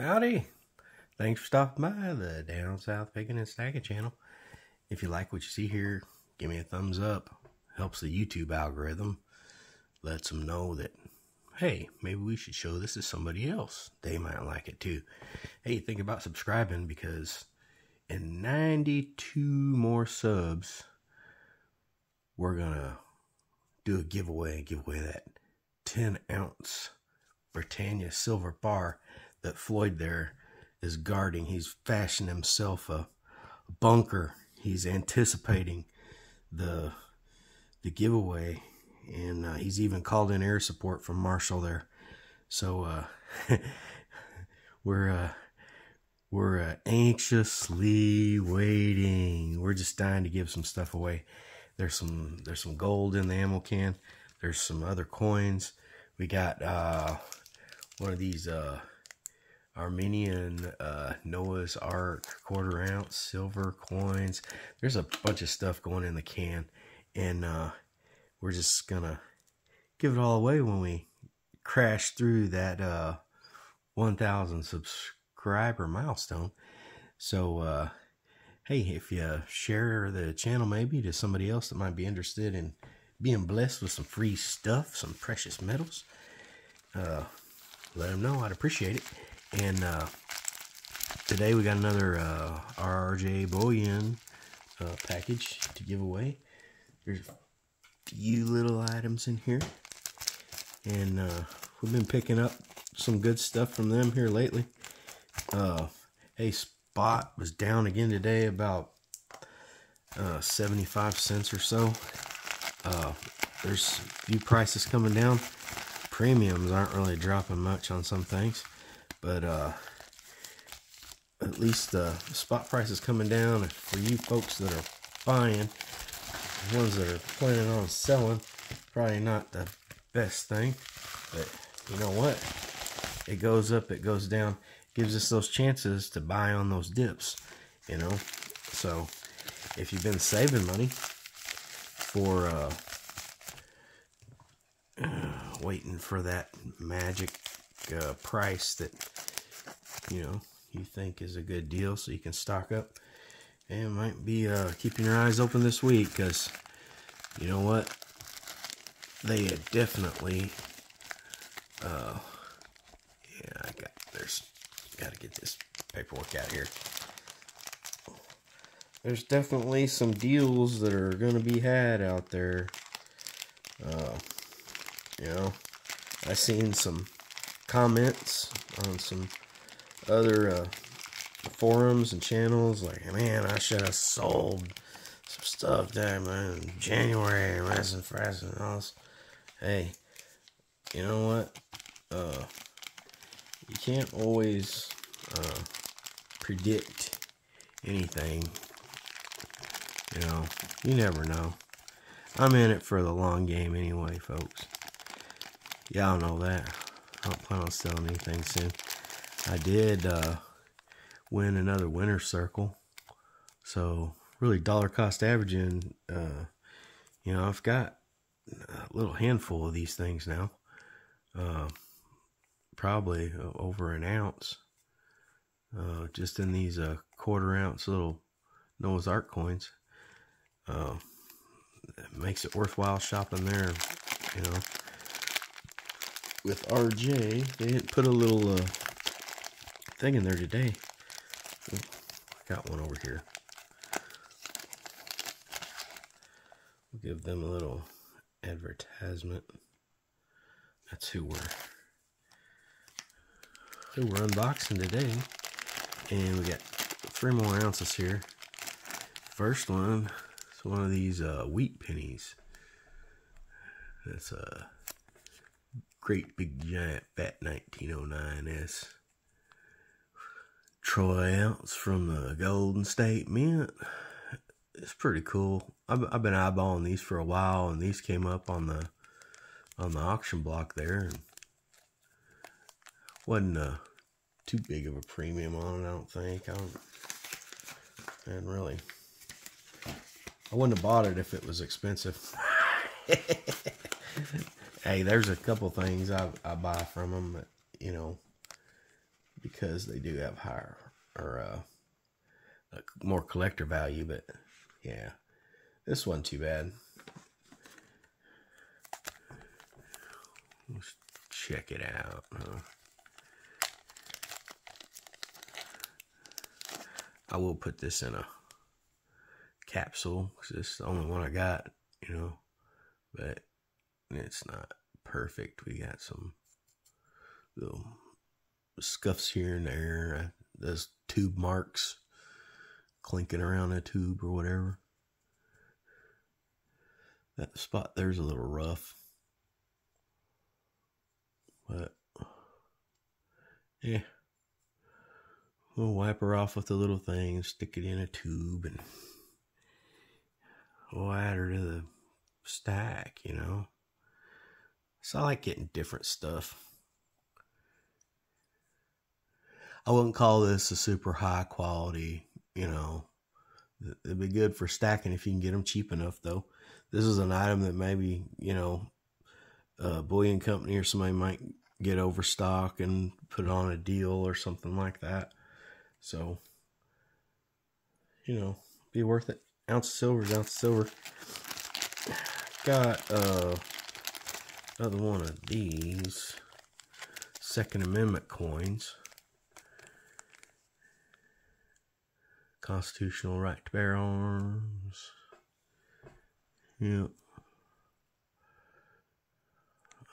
Howdy. Thanks for stopping by the Down South Picking and Stacking channel. If you like what you see here, give me a thumbs up. Helps the YouTube algorithm. Lets them know that, hey, maybe we should show this to somebody else. They might like it too. Hey, think about subscribing because in 92 more subs, we're going to do a giveaway. and Give away that 10 ounce Britannia silver bar that Floyd there is guarding. He's fashioned himself a bunker. He's anticipating the the giveaway, and uh, he's even called in air support from Marshall there. So uh, we're uh, we're uh, anxiously waiting. We're just dying to give some stuff away. There's some there's some gold in the ammo can. There's some other coins. We got uh, one of these uh, Armenian uh, Noah's Ark quarter ounce silver coins. There's a bunch of stuff going in the can, and uh, we're just gonna give it all away when we crash through that uh, 1,000 subscriber milestone. So, uh, hey, if you share the channel maybe to somebody else that might be interested in being blessed with some free stuff, some precious metals, uh, let them know. I'd appreciate it. And uh, today we got another uh, RJ Bullion uh, package to give away. There's a few little items in here. And uh, we've been picking up some good stuff from them here lately. Uh, Spot was down again today about uh, 75 cents or so. Uh, there's a few prices coming down. Premiums aren't really dropping much on some things. But uh, at least the spot price is coming down. For you folks that are buying, ones that are planning on selling, probably not the best thing. But you know what? It goes up, it goes down. Gives us those chances to buy on those dips, you know. So if you've been saving money for uh, uh, waiting for that magic uh, price that you know you think is a good deal so you can stock up. And might be uh, keeping your eyes open this week because you know what? They definitely uh yeah i got there's gotta get this paperwork out here. There's definitely some deals that are gonna be had out there. Uh you know i seen some comments on some other uh, forums and channels like, man, I should have sold some stuff there, man, in January, resin fresh and all this. Hey, you know what? Uh, you can't always uh, predict anything. You know, you never know. I'm in it for the long game anyway, folks. Y'all know that. I don't plan on selling anything soon. I did uh, win another winner circle. So really dollar cost averaging, uh, you know, I've got a little handful of these things now. Uh, probably over an ounce. Uh, just in these uh, quarter ounce little Noah's Ark coins. Uh, makes it worthwhile shopping there, you know with RJ, they put a little uh, thing in there today. Oh, I got one over here. We'll give them a little advertisement. That's who we're who we're unboxing today. And we got three more ounces here. First one is one of these uh, wheat pennies. That's a uh, great big giant fat 1909s. Troy ounce from the Golden State Mint. It's pretty cool. I've, I've been eyeballing these for a while, and these came up on the on the auction block there, and wasn't uh, too big of a premium on it. I don't think. I don't, and really, I wouldn't have bought it if it was expensive. hey, there's a couple things I, I buy from them, you know, because they do have higher or uh, more collector value. But yeah, this wasn't too bad. Let's check it out. Huh? I will put this in a capsule because it's the only one I got, you know, but it's not perfect. We got some little scuffs here and there. Those tube marks clinking around a tube or whatever. That spot there's a little rough. But yeah. We'll wipe her off with a little thing, stick it in a tube, and we'll add her to the stack, you know. So I like getting different stuff. I wouldn't call this a super high quality, you know. It'd be good for stacking if you can get them cheap enough, though. This is an item that maybe, you know, a bullion company or somebody might get overstock and put on a deal or something like that. So, you know, be worth it. Ounce of silver is ounce of silver. Got uh, another one of these Second Amendment coins. Constitutional right to bear arms. Yep.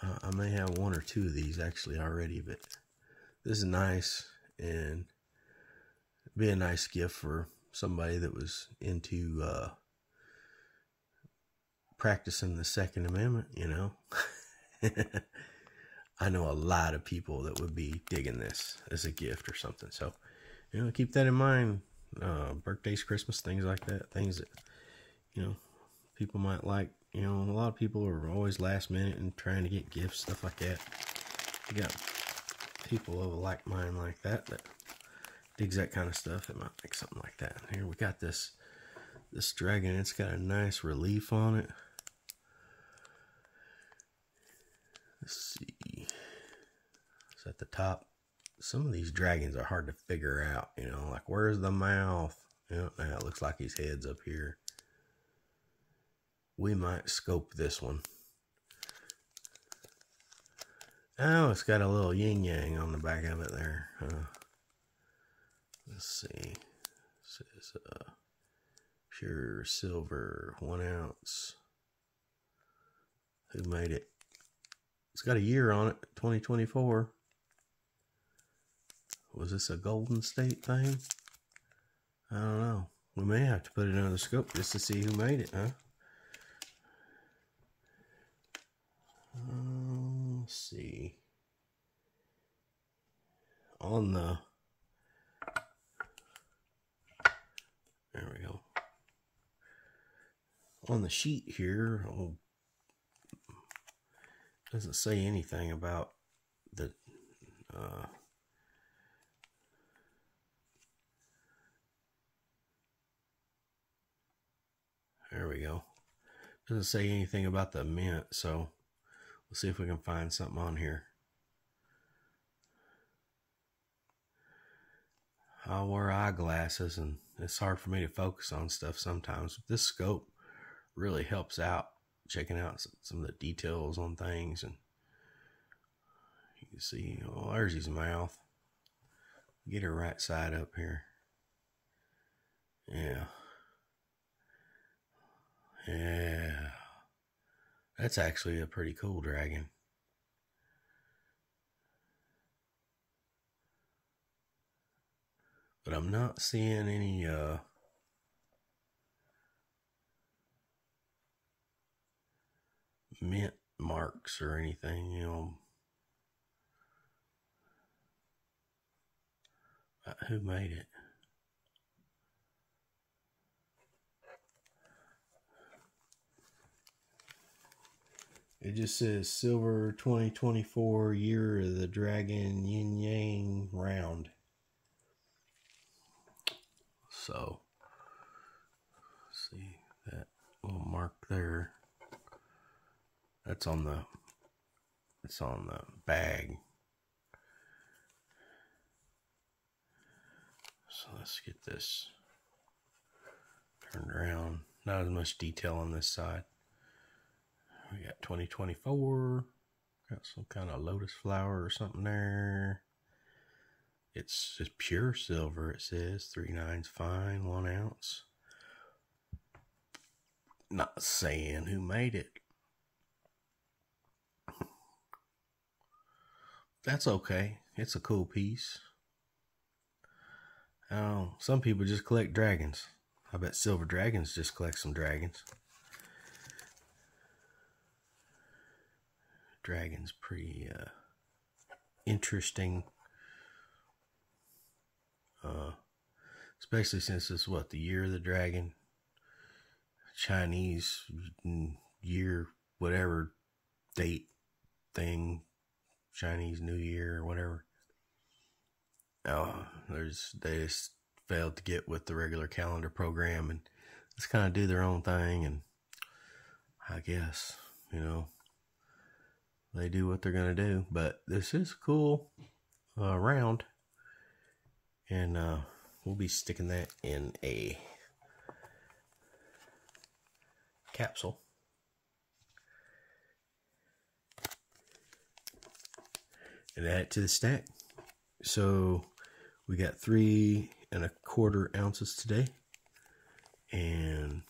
I may have one or two of these actually already, but this is nice and be a nice gift for somebody that was into uh, practicing the Second Amendment, you know. I know a lot of people that would be digging this as a gift or something. So, you know, keep that in mind. Uh, birthdays, Christmas, things like that. Things that, you know, people might like. You know, a lot of people are always last minute and trying to get gifts, stuff like that. You got people of a like mind like that that digs that kind of stuff, it might make something like that. Here we got this this dragon. It's got a nice relief on it. Let's see. It's at the top. Some of these dragons are hard to figure out. You know, like where's the mouth? Now it looks like his head's up here. We might scope this one. Oh, it's got a little yin yang on the back of it there. Huh? Let's see. It says uh, pure silver, one ounce. Who made it? It's got a year on it, 2024. Was this a Golden State thing? I don't know. We may have to put it under the scope just to see who made it, huh? Uh, let's see. On the There we go. On the sheet here, oh, doesn't say anything about the uh, there we go. Doesn't say anything about the mint, so we'll see if we can find something on here. I wear eyeglasses and it's hard for me to focus on stuff sometimes. This scope really helps out checking out some of the details on things and you can see oh there's his mouth. Get her right side up here. Yeah. Yeah. That's actually a pretty cool dragon. But I'm not seeing any uh mint marks or anything, you know. Uh, who made it? It just says silver 2024 year of the dragon yin yang round. So, see that little mark there. That's on the it's on the bag. So let's get this turned around. Not as much detail on this side. We got 2024. Got some kind of lotus flower or something there. It's just pure silver, it says. Three nines fine, one ounce. Not saying who made it. That's okay. It's a cool piece. Oh, some people just collect dragons. I bet Silver Dragons just collect some dragons. Dragon's pretty uh, interesting. Uh, especially since it's what the year of the dragon, Chinese year, whatever date thing, Chinese New Year or whatever. Oh, there's they just failed to get with the regular calendar program and just kind of do their own thing and I guess you know they do what they're gonna do. But this is cool uh, round, and uh, we'll be sticking that in a capsule. And add it to the stack. So we got three and a quarter ounces today. And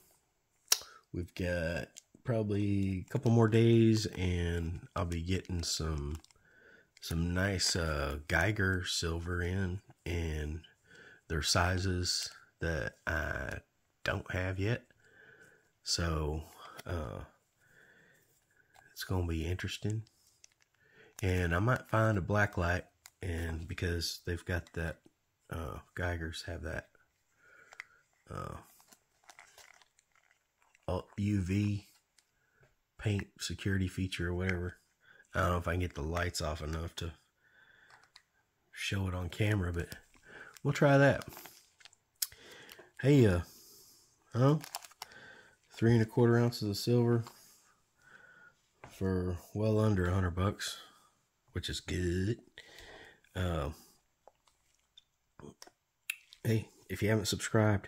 we've got probably a couple more days and I'll be getting some some nice uh, Geiger silver in and their sizes that I don't have yet. So uh, it's going to be interesting. And I might find a black light and because they've got that uh, Geigers have that uh, UV paint security feature or whatever. I don't know if I can get the lights off enough to show it on camera, but we'll try that. Hey, uh, huh? Three and a quarter ounces of silver for well under a hundred bucks, which is good. Uh, hey, if you haven't subscribed,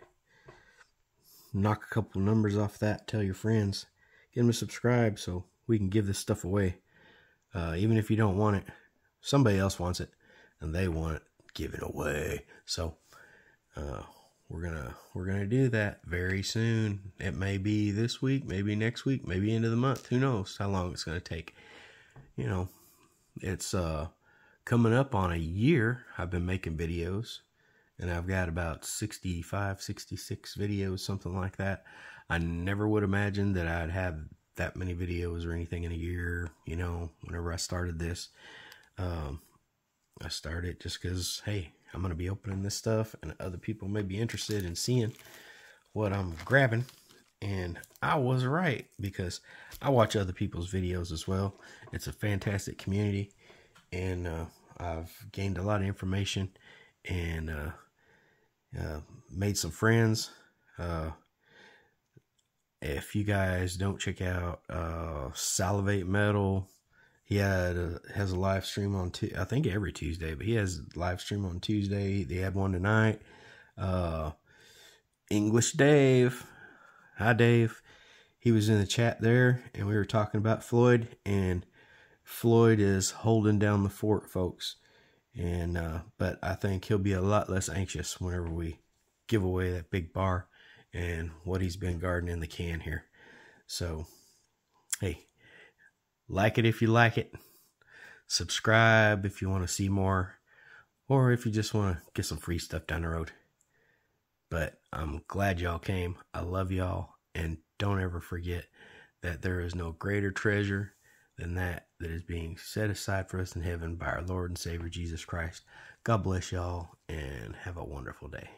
knock a couple numbers off that. Tell your friends get them to subscribe so we can give this stuff away. Uh, even if you don't want it, somebody else wants it, and they want it, give it away. So uh, we're gonna we're gonna do that very soon. It may be this week, maybe next week, maybe end of the month. Who knows how long it's gonna take? You know, it's uh, coming up on a year. I've been making videos and I've got about 65, 66 videos, something like that. I never would imagine that I'd have that many videos or anything in a year, you know, whenever I started this. Um, I started just because, hey, I'm going to be opening this stuff and other people may be interested in seeing what I'm grabbing. And I was right because I watch other people's videos as well. It's a fantastic community and uh, I've gained a lot of information and uh, uh, made some friends. Uh, if you guys don't check out uh, Salivate Metal, he had a, has a live stream on I think every Tuesday, but he has a live stream on Tuesday. They had one tonight. Uh, English Dave, hi Dave. He was in the chat there, and we were talking about Floyd, and Floyd is holding down the fort, folks. And uh, but I think he'll be a lot less anxious whenever we give away that big bar and what he's been guarding in the can here. So, hey, like it if you like it. Subscribe if you want to see more, or if you just want to get some free stuff down the road. But I'm glad y'all came. I love y'all. And don't ever forget that there is no greater treasure than that that is being set aside for us in heaven by our Lord and Savior Jesus Christ. God bless y'all and have a wonderful day.